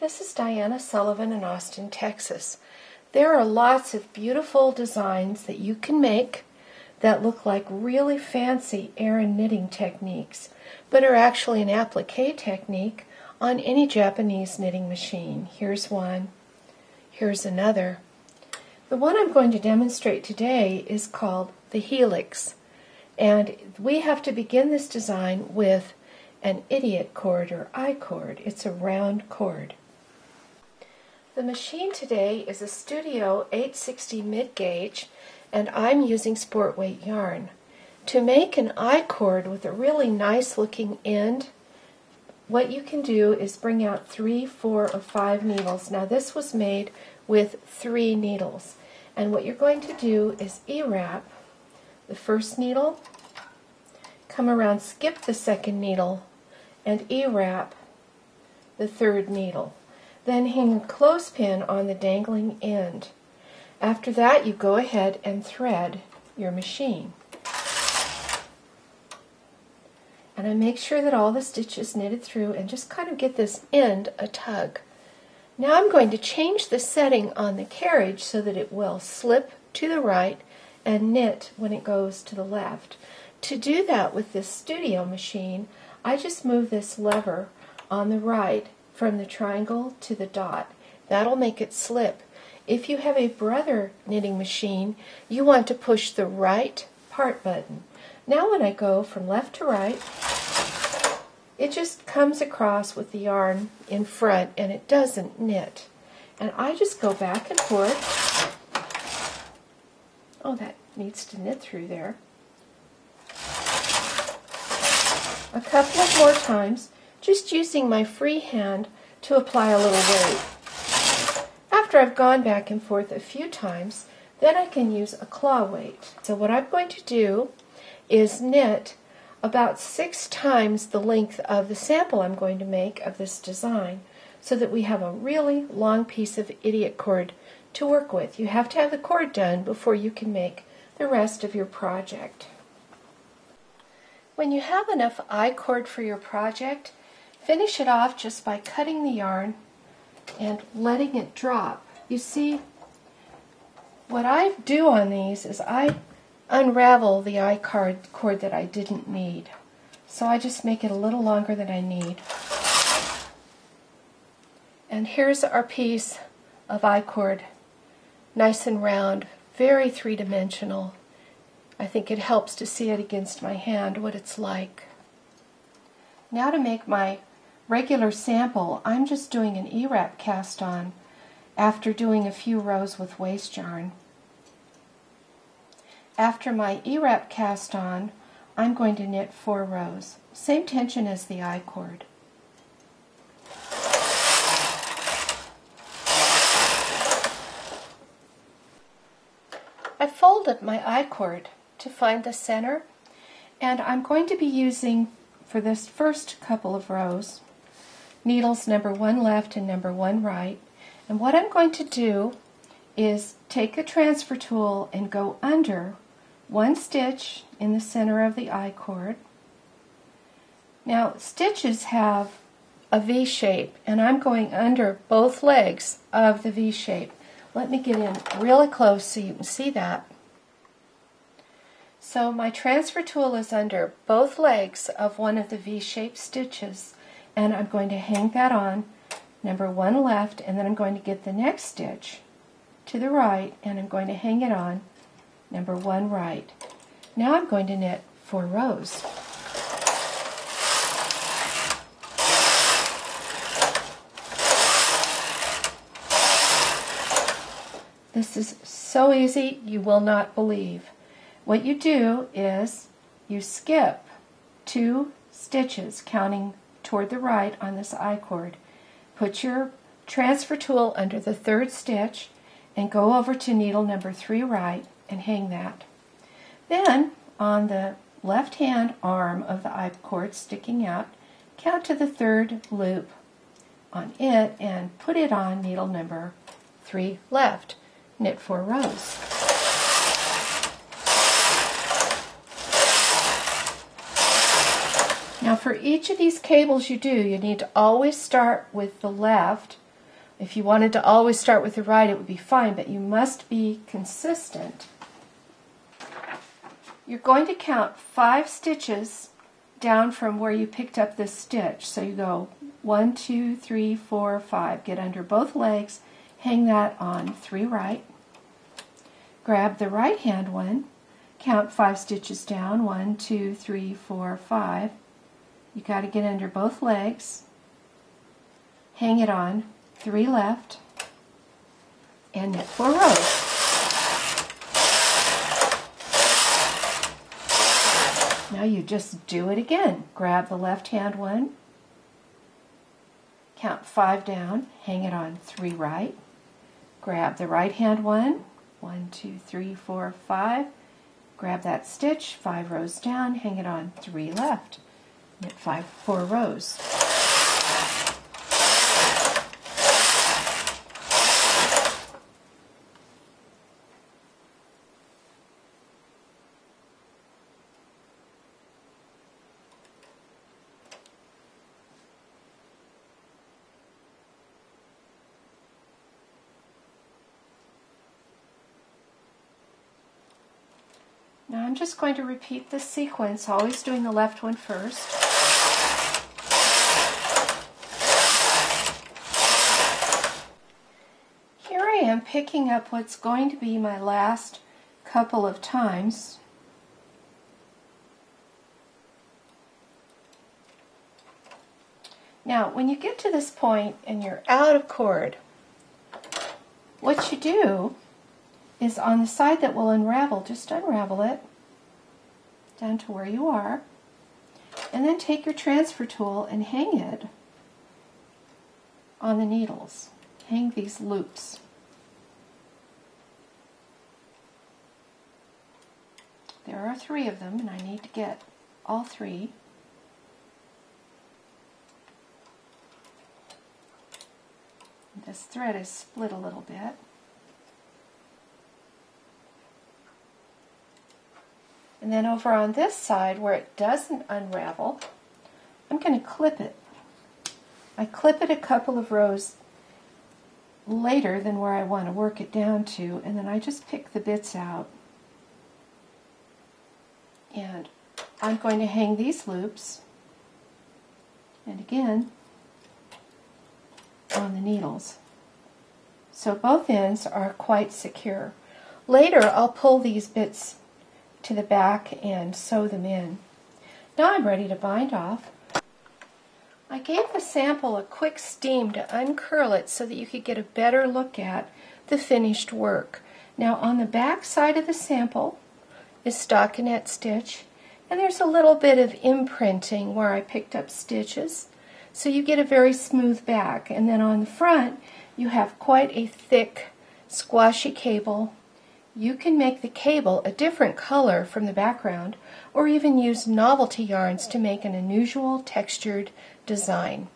This is Diana Sullivan in Austin, Texas. There are lots of beautiful designs that you can make that look like really fancy Aran knitting techniques, but are actually an applique technique on any Japanese knitting machine. Here's one. Here's another. The one I'm going to demonstrate today is called the Helix, and we have to begin this design with an idiot cord or I cord. It's a round cord. The machine today is a Studio 860 mid-gauge and I'm using sport weight yarn. To make an I-cord with a really nice looking end, what you can do is bring out three, four, or five needles. Now this was made with three needles. And what you're going to do is E-wrap the first needle, come around, skip the second needle, and E-wrap the third needle. Then hang a clothespin on the dangling end. After that, you go ahead and thread your machine. And I make sure that all the stitches knitted through and just kind of get this end a tug. Now I'm going to change the setting on the carriage so that it will slip to the right and knit when it goes to the left. To do that with this studio machine, I just move this lever on the right from the triangle to the dot. That'll make it slip. If you have a brother knitting machine, you want to push the right part button. Now when I go from left to right, it just comes across with the yarn in front and it doesn't knit. And I just go back and forth. Oh, that needs to knit through there. A couple of more times just using my free hand to apply a little weight. After I've gone back and forth a few times, then I can use a claw weight. So what I'm going to do is knit about six times the length of the sample I'm going to make of this design so that we have a really long piece of idiot cord to work with. You have to have the cord done before you can make the rest of your project. When you have enough I cord for your project, Finish it off just by cutting the yarn and letting it drop. You see, what I do on these is I unravel the I card cord that I didn't need. So I just make it a little longer than I need. And here's our piece of I cord, nice and round, very three-dimensional. I think it helps to see it against my hand what it's like. Now to make my regular sample, I'm just doing an E-wrap cast on after doing a few rows with waste yarn. After my E-wrap cast on, I'm going to knit four rows. Same tension as the I-cord. I folded my I-cord to find the center and I'm going to be using for this first couple of rows needles number one left and number one right. And what I'm going to do is take the transfer tool and go under one stitch in the center of the I cord. Now stitches have a V shape and I'm going under both legs of the V shape. Let me get in really close so you can see that. So my transfer tool is under both legs of one of the V-shaped stitches and I'm going to hang that on number one left and then I'm going to get the next stitch to the right and I'm going to hang it on number one right. Now I'm going to knit four rows. This is so easy you will not believe. What you do is you skip two stitches counting toward the right on this I-cord. Put your transfer tool under the third stitch and go over to needle number three right and hang that. Then on the left hand arm of the I-cord sticking out, count to the third loop on it and put it on needle number three left. Knit four rows. Now for each of these cables you do, you need to always start with the left. If you wanted to always start with the right, it would be fine, but you must be consistent. You're going to count five stitches down from where you picked up this stitch. So you go one, two, three, four, five. Get under both legs, hang that on three right. Grab the right hand one, count five stitches down, one, two, three, four, five. You got to get under both legs, hang it on, three left, and knit four rows. Now you just do it again. Grab the left hand one, count five down, hang it on. Three right, grab the right hand one, one, two, three, four, five, grab that stitch, five rows down, hang it on. Three left, knit five, four rows. Now I'm just going to repeat this sequence, always doing the left one first. Here I am picking up what's going to be my last couple of times. Now, when you get to this point and you're out of cord, what you do is on the side that will unravel, just unravel it down to where you are, and then take your transfer tool and hang it on the needles. Hang these loops. There are three of them, and I need to get all three. This thread is split a little bit. And then over on this side where it doesn't unravel, I'm going to clip it. I clip it a couple of rows later than where I want to work it down to, and then I just pick the bits out. And I'm going to hang these loops, and again, on the needles. So both ends are quite secure. Later, I'll pull these bits to the back and sew them in. Now I'm ready to bind off. I gave the sample a quick steam to uncurl it so that you could get a better look at the finished work. Now on the back side of the sample is stockinette stitch. And there's a little bit of imprinting where I picked up stitches. So you get a very smooth back. And then on the front you have quite a thick squashy cable. You can make the cable a different color from the background or even use novelty yarns to make an unusual textured design.